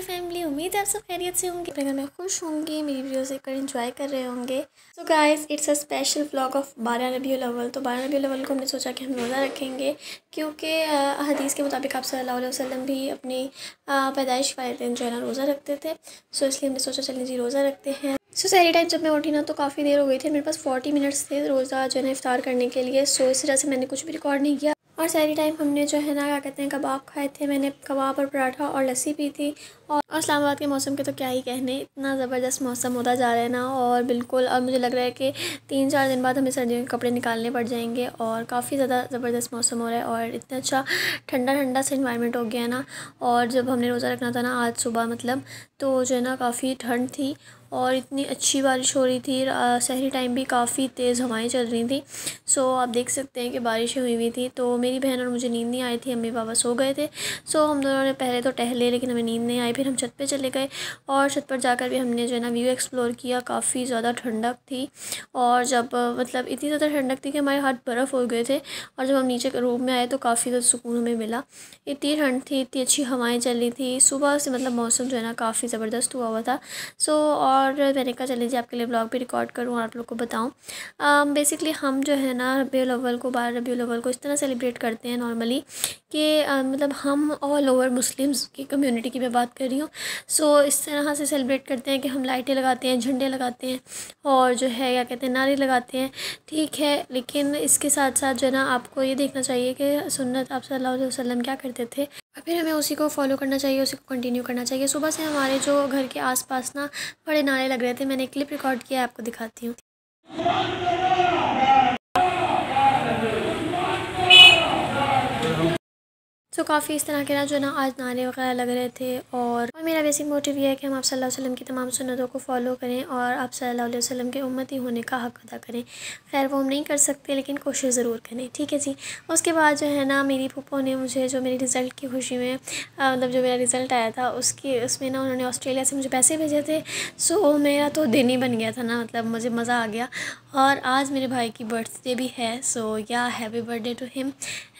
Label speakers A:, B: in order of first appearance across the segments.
A: Family उम्मीद है आप सब खैरियत से होंगे। घर में खुश होंगे, मेरी वीडियो इंजॉय कर रहे होंगे। So guys it's a special vlog of बारह रबी अव्वल तो बारह रबी अव्वल को हमने सोचा कि हम रोज़ा रखेंगे, क्योंकि हदीस के मुताबिक आप सल्लल्लाहु अलैहि वसल्लम भी अपनी पैदाइश वाले दिन जो है ना, रोज़ा रखते थे। सो इसलिए हमने सोचा, चलिए जी रोज़ा रखते हैं। सो सारी टाइम जब मैं उठी ना तो काफ़ी देर हो गई थी। मेरे पास फोर्टी मिनट्स थे रोज़ा जो है ना इफ्तार करने के लिए। सो इस तरह से मैंने कुछ भी रिकॉर्ड नहीं किया। और सारी टाइम हमने जो है ना, क्या कहते हैं, कबाब खाए थे। मैंने कबाब और पराठा और लस्सी पी थी। और इस्लामाबाद के मौसम के तो क्या ही कहने, इतना ज़बरदस्त मौसम होता जा रहा है ना। और बिल्कुल, अब मुझे लग रहा है कि तीन चार दिन बाद हमें सर्दियों के कपड़े निकालने पड़ जाएँगे। और काफ़ी ज़्यादा ज़बरदस्त मौसम हो रहा है और इतना अच्छा ठंडा ठंडा सा इन्वायरमेंट हो गया है ना। और जब हमने रोज़ा रखना था ना, आज सुबह मतलब तो जो है ना, काफ़ी ठंड थी। और इतनी अच्छी बारिश हो रही थी शहरी टाइम भी काफ़ी तेज़ हवाएँ चल रही थी। सो आप देख सकते हैं कि बारिशें हुई हुई थी। तो मेरी बहन और मुझे नींद नहीं आई थी, अम्मी बाबा सो गए थे। सो हम दोनों ने पहले तो टहले, लेकिन हमें नींद नहीं आई। फिर हम छत पे चले गए और छत पर जाकर भी हमने जो है ना व्यू एक्सप्लोर किया। काफ़ी ज़्यादा ठंडक थी और जब मतलब इतनी ज़्यादा ठंडक थी कि हमारे हाथ बर्फ़ हो गए थे और जब हम नीचे रूम में आए तो काफ़ी ज़्यादा सुकून हमें मिला। इतनी ठंड थी, इतनी अच्छी हवाएँ चल रही थी। सुबह से मतलब मौसम जो है ना काफ़ी ज़बरदस्त हुआ हुआ था। सो और मैंने कहा चले जी, आपके लिए ब्लॉग भी रिकॉर्ड करूँ और आप लोग को बताऊँ। बेसिकली हम जो है ना रबी अव्वल को बारह रबी अव्वल को इस तरह सेलिब्रेट करते हैं नॉर्मली कि मतलब हम ऑल ओवर मुस्लिम्स की कम्युनिटी की मैं बात कर रही हूँ। सो इस तरह से सेलिब्रेट करते हैं कि हम लाइटें लगाते हैं, झंडे लगाते हैं और जो है, क्या कहते हैं, नारे लगाते हैं। ठीक है, लेकिन इसके साथ साथ जो है ना, आपको ये देखना चाहिए कि सुन्नत आप अलैहि वसल्लम क्या करते थे। फिर हमें उसी को फॉलो करना चाहिए, उसी को कंटिन्यू करना चाहिए। सुबह से हमारे जो घर के आसपास ना बड़े नारे लग रहे थे, मैंने क्लिप रिकॉर्ड किया आपको दिखाती हूँ। तो काफ़ी इस तरह के ना जो ना आज नारे वगैरह लग रहे थे और, और मेरा बेसिक मोटिव ये है कि हम आप सल्लल्लाहु अलैहि वसल्लम की तमाम सुन्नतों को फॉलो करें और आप सल्लल्लाहु अलैहि वसल्लम के उम्मती होने का हक़ अदा करें। खैर वो हम नहीं कर सकते लेकिन कोशिश ज़रूर करें ठीक है जी? उसके बाद जो है ना मेरी पुप्पो ने मुझे जो मेरे रिज़ल्ट की खुशी में मतलब जो मेरा रिज़ल्ट आया था उसकी उसमें ना उन्होंने ऑस्ट्रेलिया से मुझे पैसे भेजे थे सो मेरा तो दिन ही बन गया था ना मतलब मुझे मज़ा आ गया। और आज मेरे भाई की बर्थडे भी है सो या हैप्पी बर्थडे टू हिम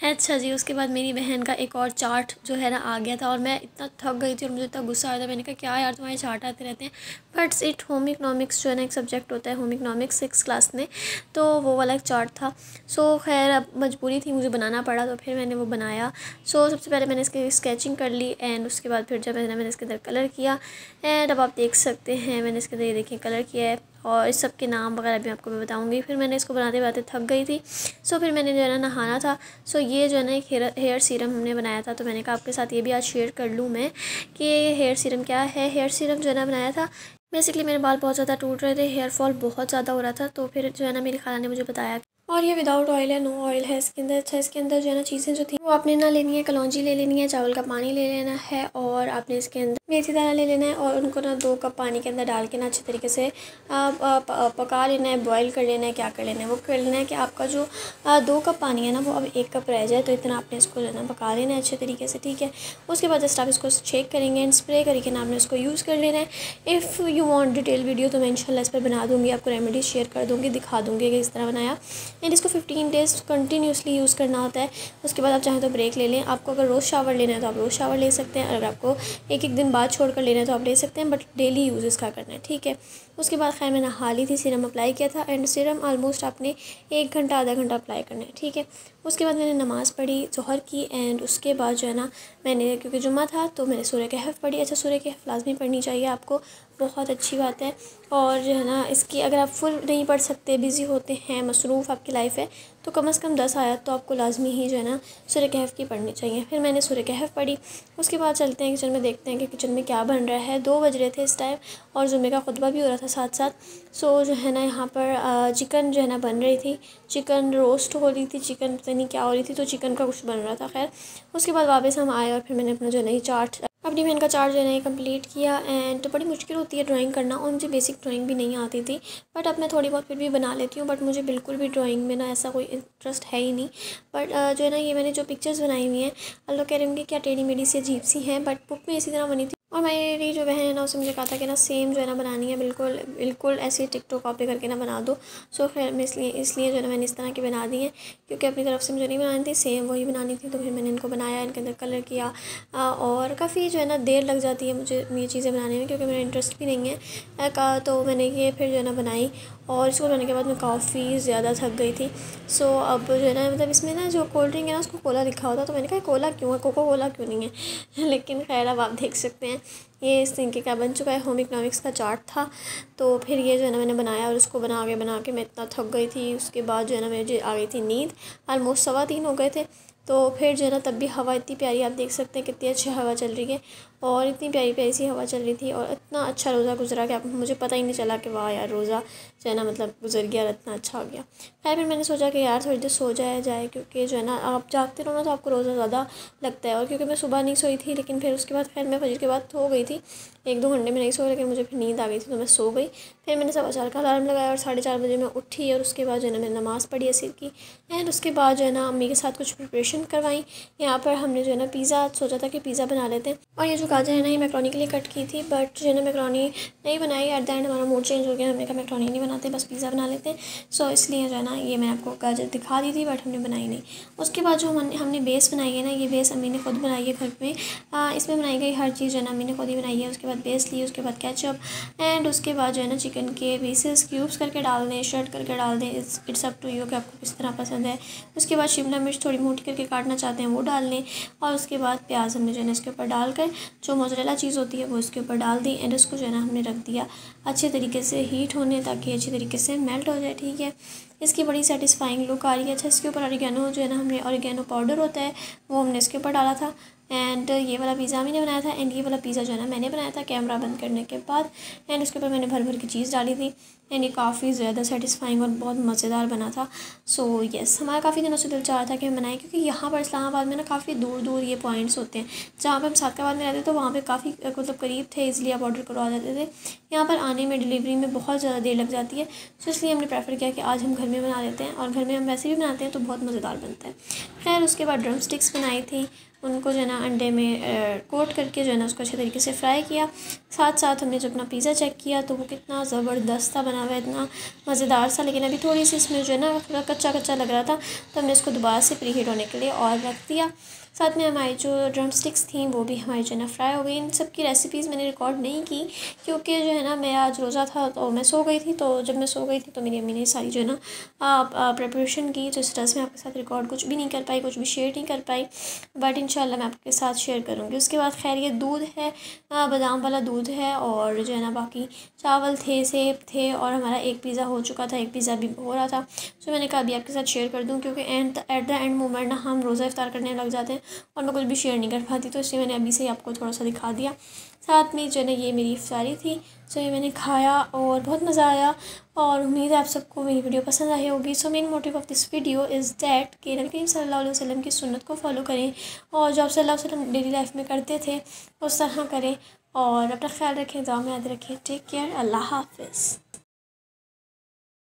A: अच्छा जी, उसके बाद मेरी बहन का एक और चार्ट जो है ना आ गया था और मैं इतना थक गई थी और मुझे इतना गुस्सा आया था, मैंने कहा, क्या यार, तुम्हारे चार्ट आते रहते हैं? बट इट होम इकनॉमिक्स जो है ना, एक सब्जेक्ट होता है होम इकनॉमिक्स सिक्स क्लास में तो वो वाला एक चार्ट था। सो खैर, अब मजबूरी थी, मुझे बनाना पड़ा तो फिर मैंने वो बनाया। सो सबसे पहले मैंने इसकी स्केचिंग कर ली एंड उसके बाद फिर जब मैंने मैंने इसके अंदर कलर किया। एंड अब आप देख सकते हैं, मैंने इसके अंदर ये देखिए कलर किया है। और इस सब के नाम वगैरह भी आपको मैं बताऊँगी। फिर मैंने इसको बनाते बनाते थक गई थी। सो फिर मैंने जो है ना नहाना था। सो ये जो है ना एक हेयर हेयर सीरम हमने बनाया था। तो मैंने कहा आपके साथ ये भी आज शेयर कर लूँ मैं कि हेयर सीरम क्या है। हेयर सीरम जो है ना बनाया था बेसिकली मेरे बाल बहुत ज़्यादा टूट रहे थे हेयर फॉल बहुत ज़्यादा हो रहा था। तो फिर जो है ना मेरी खाला ने मुझे बताया और ये विदाउट ऑयल है नो ऑयल है। इसके अंदर अच्छा इसके अंदर जो है ना चीज़ें जो थी, वो आपने ना लेनी है, कलौजी ले लेनी है, चावल का पानी ले लेना है और आपने इसके अंदर मेथी दाना ले लेना है और उनको ना दो कप पानी के अंदर डाल के ना अच्छे तरीके से पका लेना है बॉईल कर लेना है, क्या कर लेना है, वो कर लेना है कि आपका जो दो कप पानी है ना, वो अब एक कप रह जाए तो इतना आपने इसको लेना पका लेना है अच्छे तरीके से, ठीक है। उसके बाद जस्ट आप इसको चेक करेंगे एंड स्प्रे करके ना आपने उसको यूज़ कर लेना है। If you want detail video तो मैं इनशाला इस पर बना दूँगी, आपको रेमेडी शेयर कर दूँगी, दिखा दूँगी कि इस तरह बनाया। एंड इसको फिफ्टीन डेज़ कंटिन्यूसली यूज़ करना होता है। उसके बाद आप चाहें तो ब्रेक ले लें। आपको अगर रोज़ शावर लेना है तो आप रोज़ शावर ले सकते हैं। अगर आपको एक एक दिन बाद छोड़ कर लेना है तो आप ले सकते हैं बट डेली यूज़ इसका करना है, ठीक है? उसके बाद खैर मैंने हाल ही थी सीरम अप्लाई किया था एंड सीरम आलमोस्ट आपने एक घंटा, आधा घंटा अप्लाई करना है, ठीक है? उसके बाद मैंने नमाज़ पढ़ी, जहर की एंड उसके बाद जो है ना, मैंने, क्योंकि जुम्मा था तो मैंने सूर्य कहफ़ पढ़ी। अच्छा सूर्य कहफ़ लाजमी पढ़नी चाहिए आपको। बहुत अच्छी बात है। और जो है ना, इसकी अगर आप फुल नहीं पढ़ सकते बिज़ी होते हैं, मसरूफ़ आपकी लाइफ है तो कम अज़ कम दस आयत तो आपको लाजमी ही जो है ना सुर कहफ़ की पढ़नी चाहिए। फिर मैंने सूर्य कहफ़ पढ़ी। उसके बाद चलते हैं किचन में, देखते हैं कि किचन में क्या बन रहा है। दो बज रहे थे इस टाइम और जुम्मे का खुतबा भी हो रहा था साथ साथ सो जो है ना, यहाँ पर चिकन जो है ना, बन रही थी। चिकन रोस्ट हो रही थी। चिकन पता नहीं क्या हो रही थी तो चिकन का कुछ बन रहा था, खैर। उसके बाद वापस हम आए और फिर मैंने अपना जो है ना चार्ट अपनी बहन का चार्ज मैंने कंप्लीट किया एंड तो बड़ी मुश्किल होती है ड्राइंग करना और मुझे बेसिक ड्राइंग भी नहीं आती थी बट अब मैं थोड़ी बहुत फिर भी बना लेती हूँ बट मुझे बिल्कुल भी ड्राइंग में ना ऐसा कोई इंटरेस्ट है ही नहीं। बट जो है ना ये मैंने जो पिक्चर्स बनाई हुई हैं अल्लाह कह रहे होंगे क्या टेढ़ी मेढ़ी सी अजीब सी हैं बट बुक में इसी तरह बनी थी। और मेरी जो बहन है ना, उसने मुझे कहा था कि ना सेम जो है ना बनानी है, बिल्कुल बिल्कुल ऐसी टिकटॉक कॉपी करके ना बना दो। सो फिर मैं इसलिए इसलिए जो है ना मैंने इस तरह की बना दी है, क्योंकि अपनी तरफ़ से मुझे नहीं बनानी थी सेम वही बनानी थी तो फिर मैंने इनको बनाया, इनके अंदर कलर किया और काफ़ी जो है ना देर लग जाती है मुझे, ये चीज़ें बनाने में, क्योंकि मेरा इंटरेस्ट भी नहीं है। तो मैंने ये फिर जो है ना बनाई और इसको बनाने के बाद मैं काफ़ी ज़्यादा थक गई थी। सो अब जो है ना मतलब इसमें ना जो कोल्ड ड्रिंक है ना, उसको कोला लिखा होता तो मैंने कहा, कोला क्यों है? कोको कोला क्यों नहीं है? लेकिन खैर, अब आप देख सकते हैं, ये इस तरीके का बन चुका है। होम इकनॉमिक्स का चार्ट था तो फिर ये जो है ना, मैंने बनाया और उसको बना के बना के मैं इतना थक गई थी। उसके बाद जो है ना, मुझे आ गई थी नींद। आलमोस्ट सवा तीन हो गए थे तो फिर जो है ना, तब भी हवा इतनी प्यारी, आप देख सकते हैं कितनी अच्छी हवा चल रही है। और इतनी प्यारी प्यारी सी हवा चल रही थी और इतना अच्छा रोज़ा गुजरा कि मुझे पता ही नहीं चला कि वाह यार, रोज़ा जो है ना मतलब गुजर गया और इतना अच्छा हो गया। खैर, फिर मैंने सोचा कि यार थोड़ी देर सो जाया जाए क्योंकि जो है ना, आप जागते रहो ना तो आपको रोज़ा ज़्यादा लगता है। और क्योंकि मैं सुबह नहीं सोई थी, लेकिन फिर उसके बाद, खैर, मैं फजर के बाद सो गई थी। एक दो घंटे में नहीं सोई, लेकिन मुझे फिर नींद आ गई थी तो मैं सो गई। फिर मैंने सवा चार का अलार्म लगाया और साढ़े चार बजे मैं उठी और उसके बाद जो है ना मैंने नमाज़ पढ़ी असर की। एंड उसके बाद जो है ना, अम्मी के साथ कुछ प्रिपरेशन करवाई। यहाँ पर हमने जो है ना पिज़्ज़ा सोचा था कि पिज़्ज़ा बना लेते हैं। और ये जो गाजर है ना, ये मैक्रोनी के लिए कट की थी बट जो है ना मैक्रोनी नहीं बनाई एट द एंड हमारा मूड चेंज हो गया, हमने कहा मैक्रोनी नहीं बनाते, बस पिज़्ज़ा बना लेते हैं। सो इसलिए जो है ना, ये मैंने आपको गाजर दिखा दी थी बट हमने बनाई नहीं। उसके बाद जो हमने हमने बेस बनाई है ना, ये बेस अम्मी ने खुद बनाई है घर पर इसमें बनाई गई हर चीज़ जो है ना, अम्मी ने खुद ही बनाई है। उसके बाद बेस ली, उसके बाद कैचअप एंड उसके बाद जो है ना चिकन के पीसेस क्यूब्स करके डाल दें शर्ट करके डाल दें। इट्स अप टू यू कि आपको किस तरह पसंद है। उसके बाद शिमला मिर्च थोड़ी मोटी करके काटना चाहते हैं, वो डाल लें। और उसके बाद प्याज हमने जो है ना, इसके ऊपर डालकर जो मोजरेला चीज़ होती है, वो इसके ऊपर डाल दी एंड उसको जो है ना हमने रख दिया। अच्छे तरीके से हीट होने ताकि अच्छे तरीके से मेल्ट हो जाए, ठीक है? इसकी बड़ी सेटिस्फाइंग लुक आ रही है। अच्छा इसके ऊपर ऑरिगेनो जो है ना, हमने ऑरिगेनो पाउडर होता है, वो हमने इसके ऊपर डाला था। एंड ये वाला पिज़्ज़ा मैंने बनाया था एंड ये वाला पिज़्ज़ा जो है ना मैंने बनाया था कैमरा बंद करने के बाद। एंड उसके ऊपर मैंने भर भर की चीज़ डाली थी। एंड ये काफ़ी ज़्यादा सेटिसफाइंग और बहुत मज़ेदार बना था। सो so, येस yes, हमारा काफ़ी दिनों से दिल चाह रहा था कि हम बनाएँ क्योंकि यहाँ पर इस्लामाबाद में ना काफ़ी दूर दूर ये पॉइंट्स होते हैं। जहाँ पर हम सातकाबाद में रहते तो वहाँ पर काफ़ी मतलब करीब थे इसलिए आप ऑर्डर करवा देते थे। यहाँ पर आने में डिलीवरी में बहुत ज़्यादा देर लग जाती है। सो इसलिए हमने प्रेफर किया कि आज हम घर में बना लेते हैं। और घर में हम वैसे भी बनाते हैं तो बहुत मज़ेदार बनता है। खैर उसके बाद ड्रम स्टिक्स बनाई थी। उनको जो है ना अंडे में कोट करके जो है ना उसको अच्छे तरीके से फ्राई किया। साथ साथ हमने जब अपना पिज़्ज़ा चेक किया तो वो कितना ज़बरदस्त था, बना हुआ इतना मज़ेदार सा लेकिन अभी थोड़ी सी इसमें जो है ना कच्चा कच्चा लग रहा था तो हमने इसको दोबारा से प्री हीट होने के लिए और रख दिया। साथ में हमारी जो ड्रम स्टिक्स थी, वो भी हमारी जो है ना फ्राई हो गई। इन सब की रेसिपीज़ मैंने रिकॉर्ड नहीं की, क्योंकि जो है ना, मैं आज रोज़ा था तो मैं सो गई थी तो जब मैं सो गई थी तो मेरी अम्मी ने सारी जो है ना प्रिपरेशन की तो इस तरह से मैं आपके साथ रिकॉर्ड कुछ भी नहीं कर पाई, कुछ भी शेयर नहीं कर पाई। बट इन मैं आपके साथ शेयर करूँगी। उसके बाद खैर, ये दूध है बादाम वाला दूध है और जो है ना, बाकी चावल थे, सेब थे और हमारा एक पिज़्ज़ा हो चुका था, एक पिज़्ज़ा भी हो रहा था। सो मैंने कहा, अभी आपके साथ शेयर कर दूँ, क्योंकि and at the end moment ना हम रोज़ा इफ्तार करने लग जाते हैं। और मैं कुछ भी शेयर नहीं कर पाती तो इसलिए मैंने अभी से ही आपको थोड़ा सा दिखा दिया। साथ में जो है ये मेरी इफ्तारी थी सो ये मैंने खाया और बहुत मज़ा आया। और उम्मीद है आप सबको मेरी वीडियो पसंद आई होगी। So main motive of this video is that कि नबी करीम सल्लल्लाहु अलैहि वसल्लम की सुन्नत को फॉलो करें। और जो आप सल्लल्लाहु अलैहि वसल्लम डेली लाइफ में करते थे, उस तरह करें। और अपना ख्याल रखें, दुआ में याद रखें। टेक केयर अल्लाह हाफिज़।